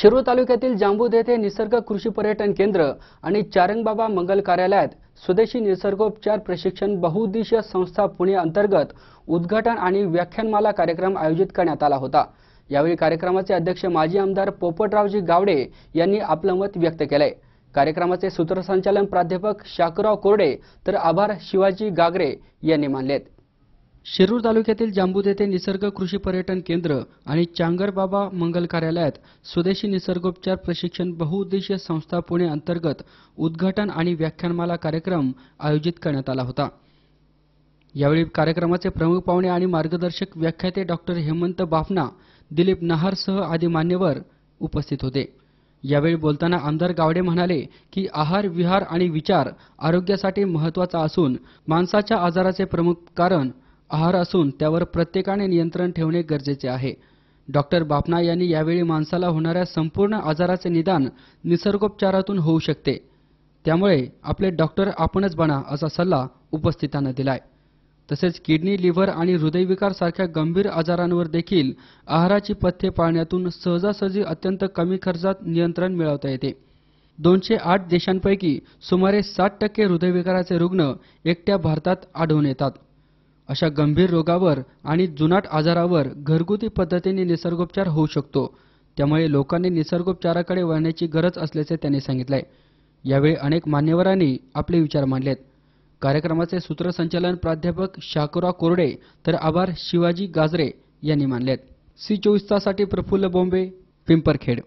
शिरूर तालुक्यातील जांबूद येथे निसर्ग कृषी पर्यटन केंद्र आणि चारंगबाबा मंगल कार्यालयात स्वदेशी निसर्गोपचार प्रशिक्षण बहुउद्देशीय संस्था पुणे अंतर्गत उद्घाटन आणि व्याख्यानमाला कार्यक्रम आयोजित करण्यात आला होता. यावेळी कार्यक्रमाचे अध्यक्ष माजी आमदार पोपटरावजी गावडे यांनी आपलं मत व्यक्त केलंय. कार्यक्रमाचे सूत्रसंचालन प्राध्यापक शाकराव कोरडे तर आभार शिवाजी गागरे यांनी मानलेत. शिरूर तालुक्यातील जांबूद येथे निसर्ग कृषी पर्यटन केंद्र आणि चांगरबाबा मंगल कार्यालयात स्वदेशी निसर्गोपचार प्रशिक्षण बहुउद्देशीय संस्था पुणे अंतर्गत उद्घाटन आणि व्याख्यानमाला कार्यक्रम आयोजित करण्यात आला होता. यावेळी कार्यक्रमाचे प्रमुख पाहुणे आणि मार्गदर्शक व्याख्याते डॉक्टर हेमंत बाफना दिलीप नहारसह आदी मान्यवर उपस्थित होते. यावेळी बोलताना आमदार गावडे म्हणाले की आहार विहार आणि विचार आरोग्यासाठी महत्त्वाचा असून माणसाच्या आजाराचे प्रमुख कारण आहार असून त्यावर प्रत्येकाने नियंत्रण ठेवणे गरजेचे आहे. डॉक्टर बापना यांनी यावेळी माणसाला होणाऱ्या संपूर्ण आजाराचे निदान निसर्गोपचारातून होऊ शकते. त्यामुळे आपले डॉक्टर आपणच बना असा सल्ला उपस्थितांना दिलाय. तसेच किडनी लिव्हर आणि हृदयविकार सारख्या गंभीर आजारांवर देखील आहाराची पथ्ये पाळण्यातून सहजासहजी अत्यंत कमी खर्चात नियंत्रण मिळवता येते. दोनशे आठ देशांपैकी सुमारे साठ टक्के हृदयविकाराचे रुग्ण एकट्या भारतात आढळून येतात. अशा गंभीर रोगावर आणि जुनाट आजारावर घरगुती पद्धतीने निसर्गोपचार होऊ शकतो. त्यामुळे लोकांनी निसर्गोपचाराकडे वळण्याची गरज असल्याचे त्यांनी सांगितलंय. यावेळी अनेक मान्यवरांनी आपले विचार मांडलेत. कार्यक्रमाचे सूत्रसंचालन प्राध्यापक शाकुरा कोरडे तर आभार शिवाजी गाजरे यांनी मानलेत. सी चोवीस तासाठी प्रफुल्ल बोंबे पिंपरखेड.